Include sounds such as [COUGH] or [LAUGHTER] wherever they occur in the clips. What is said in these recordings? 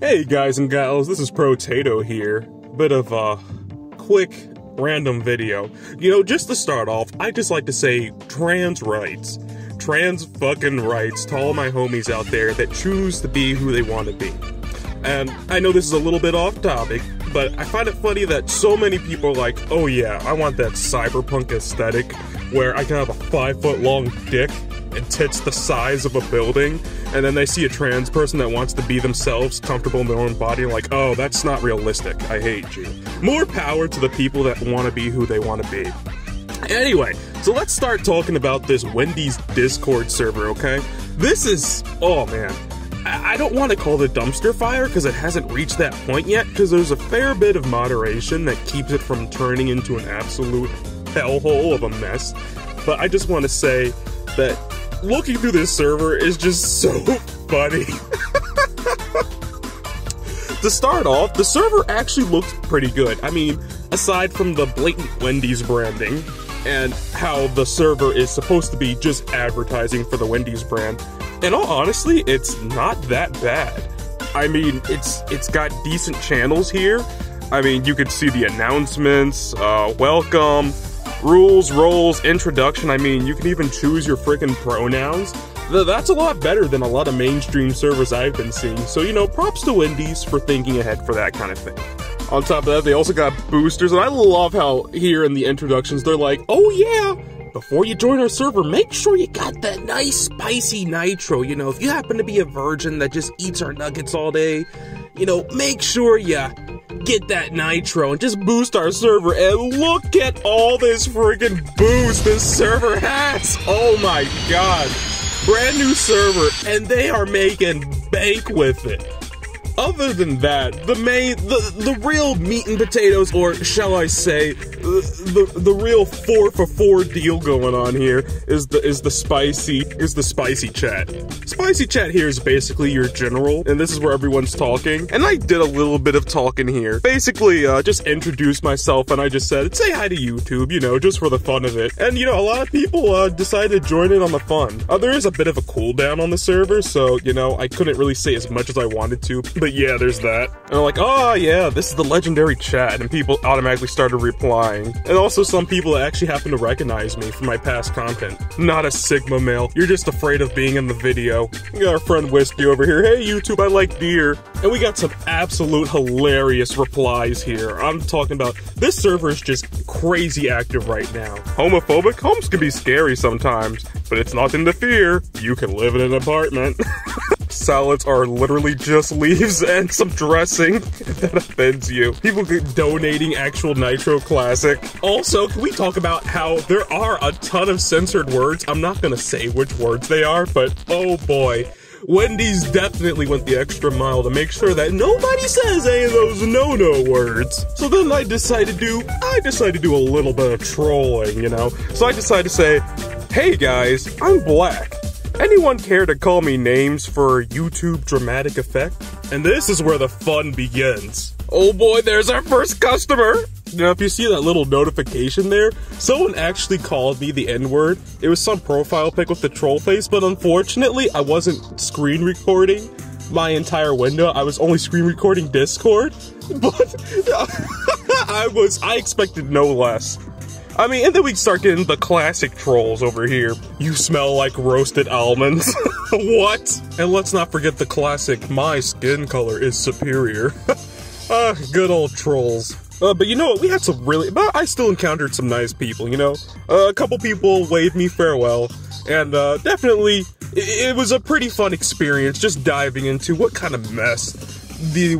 Hey guys and gals, this is ProTayToe here. Bit of a quick random video. You know, just to start off, I just like to say trans rights. Trans fucking rights to all my homies out there that choose to be who they want to be. And I know this is a little bit off topic, but I find it funny that so many people are like, oh yeah, I want that cyberpunk aesthetic where I can have a five foot long dick and tits the size of a building, and then they see a trans person that wants to be themselves, comfortable in their own body, and like, oh, that's not realistic. I hate you. More power to the people that want to be who they want to be. Anyway, so let's start talking about this Wendy's Discord server, okay? This is, oh man, I don't want to call it dumpster fire because it hasn't reached that point yet, because there's a fair bit of moderation that keeps it from turning into an absolute hellhole of a mess. But I just want to say that looking through this server is just so [LAUGHS] funny. to start off, the server actually looks pretty good. I mean, aside from the blatant Wendy's branding and how the server is supposed to be just advertising for the Wendy's brand, in all honestly, it's not that bad. I mean, it's it's got decent channels here. I mean, you could see the announcements, uh, welcome, rules, roles, introduction. I mean, you can even choose your freaking pronouns. That's a lot better than a lot of mainstream servers I've been seeing. So, you know, props to Wendy's for thinking ahead for that kind of thing. On top of that, they also got boosters, and I love how here in the introductions they're like, oh yeah, before you join our server, make sure you got that nice spicy nitro. You know, if you happen to be a virgin that just eats our nuggets all day, you know, make sure you get that nitro and just boost our server. And look at all this freaking boost this server has. Oh my god. Brand new server, and they are making bank with it. Other than that, the main, the, the real meat and potatoes, or shall I say, the, the, real four for four deal going on here is the is the spicy is the spicy chat. Spicy chat here is basically your general, and this is where everyone's talking. And I did a little bit of talking here. Basically, uh, just introduced myself, and I just said, say hi to YouTube, you know, just for the fun of it. And you know, a lot of people uh, decided to join in on the fun. Uh, there is a bit of a cooldown on the server, so you know, I couldn't really say as much as I wanted to. But yeah, there's that. And I'm like, oh yeah, this is the legendary chat, and people automatically started replying. And also some people actually happen to recognize me from my past content. Not a Sigma male. You're just afraid of being in the video. We got our friend Whiskey over here. Hey YouTube, I like deer. And we got some absolute hilarious replies here. I'm talking about this server is just crazy active right now. Homophobic? Homes can be scary sometimes, but it's nothing to fear. You can live in an apartment. [LAUGHS] Salads are literally just leaves [LAUGHS] and some dressing, that offends you. People donating actual Nitro Classic. Also, can we talk about how there are a ton of censored words? I'm not gonna say which words they are, but oh boy. Wendy's definitely went the extra mile to make sure that nobody says any of those no-no words. So then I decided to do, I decided to do a little bit of trolling, you know? So I decided to say, hey guys, I'm black. Anyone care to call me names for YouTube dramatic effect? And this is where the fun begins. Oh boy, there's our first customer! Now, if you see that little notification there, someone actually called me the N-word. It was some profile pic with the troll face, but unfortunately, I wasn't screen recording my entire window. I was only screen recording Discord, [LAUGHS] but [LAUGHS] I was, I expected no less. I mean, and then we start getting the classic trolls over here. You smell like roasted almonds. [LAUGHS] what? And let's not forget the classic, my skin color is superior. [LAUGHS] Ah, good old trolls. Uh, but you know what? We had some really, but I still encountered some nice people, you know? Uh, a couple people waved me farewell, and uh, definitely, it, it was a pretty fun experience just diving into what kind of mess the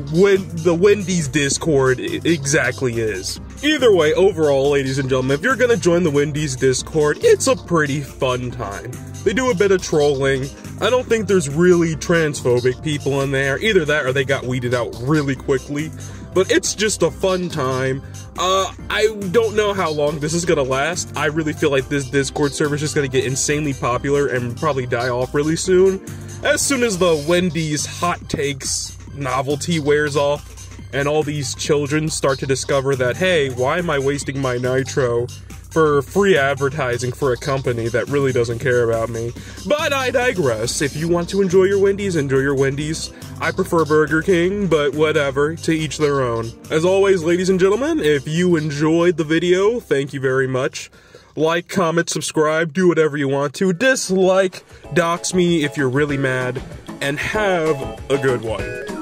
the Wendy's Discord exactly is. Either way, overall, ladies and gentlemen, if you're gonna join the Wendy's Discord, it's a pretty fun time. They do a bit of trolling. I don't think there's really transphobic people in there. Either that or they got weeded out really quickly. But it's just a fun time. Uh, I don't know how long this is gonna last. I really feel like this Discord server is just gonna get insanely popular and probably die off really soon. As soon as the Wendy's hot takes novelty wears off and all these children start to discover that, hey, why am I wasting my nitro for free advertising for a company that really doesn't care about me. But I digress. If you want to enjoy your Wendy's, enjoy your Wendy's. I prefer Burger King, but whatever, to each their own. As always, ladies and gentlemen, if you enjoyed the video, thank you very much. Like, comment, subscribe, do whatever you want to. Dislike, dox me if you're really mad, and have a good one.